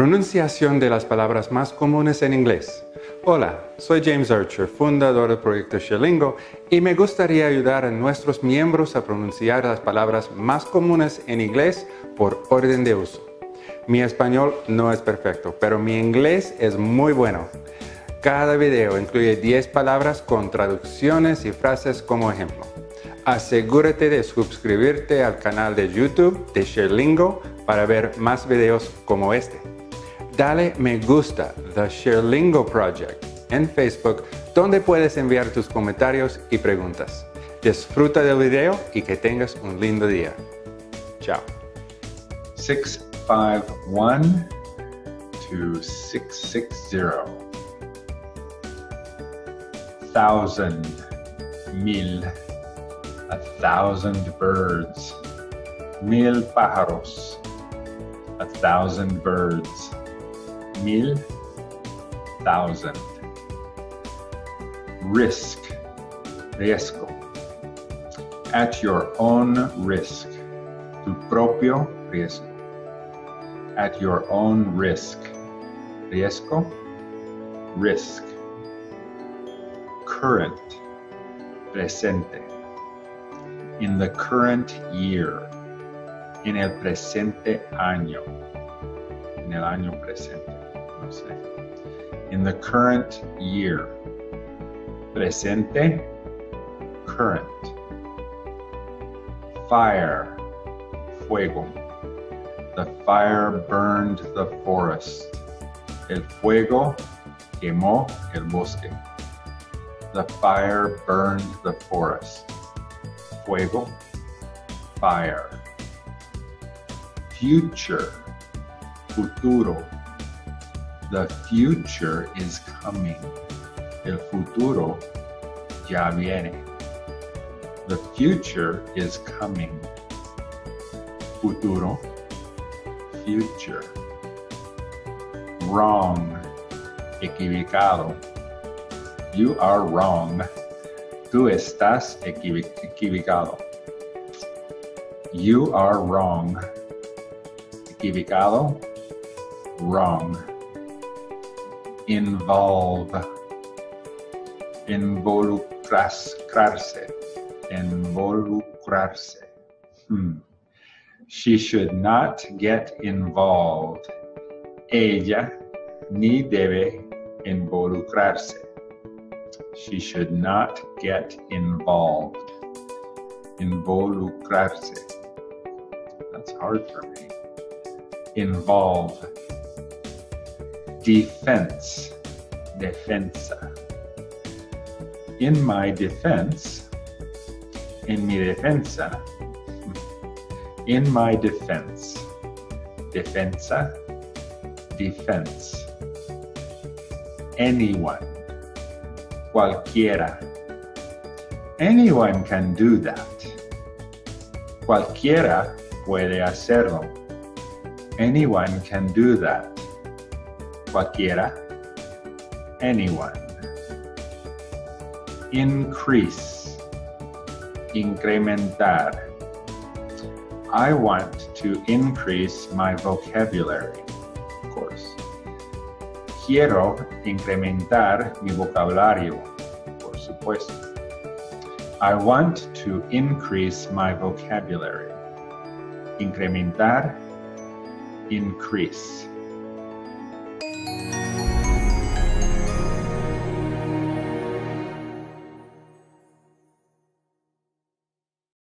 Pronunciación de las palabras más comunes en inglés. Hola, soy James Archer, fundador del proyecto Sherlingo, y me gustaría ayudar a nuestros miembros a pronunciar las palabras más comunes en inglés por orden de uso. Mi español no es perfecto, pero mi inglés es muy bueno. Cada video incluye 10 palabras con traducciones y frases como ejemplo. Asegúrate de suscribirte al canal de YouTube de Sherlingo para ver más videos como este dale me gusta The Sherlingo Project en Facebook, donde puedes enviar tus comentarios y preguntas. Disfruta del video y que tengas un lindo día. Chao. 651 to 660. Thousand, mil, a thousand birds, mil pájaros, a thousand birds mil, thousand. Risk, riesgo. At your own risk, tu propio riesgo. At your own risk, riesgo, risk. Current, presente. In the current year, en el presente año, en el año presente. In the current year. Presente, current. Fire, fuego. The fire burned the forest. El fuego quemó el bosque. The fire burned the forest. Fuego, fire. Future, futuro the future is coming. El futuro ya viene. The future is coming. Futuro, future. Wrong, equivocado. You are wrong. Tú estás equivocado. You are wrong. Equivocado, wrong involve, involucrarse, involucrarse. Hmm. She should not get involved. Ella ni debe involucrarse. She should not get involved. Involucrarse. That's hard for me. Involve defense, defensa. In my defense, in mi defensa, in my defense, defensa, defense. Anyone, cualquiera. Anyone can do that. Cualquiera puede hacerlo. Anyone can do that cualquiera, anyone. Increase, incrementar. I want to increase my vocabulary, of course. Quiero incrementar mi vocabulario, por supuesto. I want to increase my vocabulary. Incrementar, increase.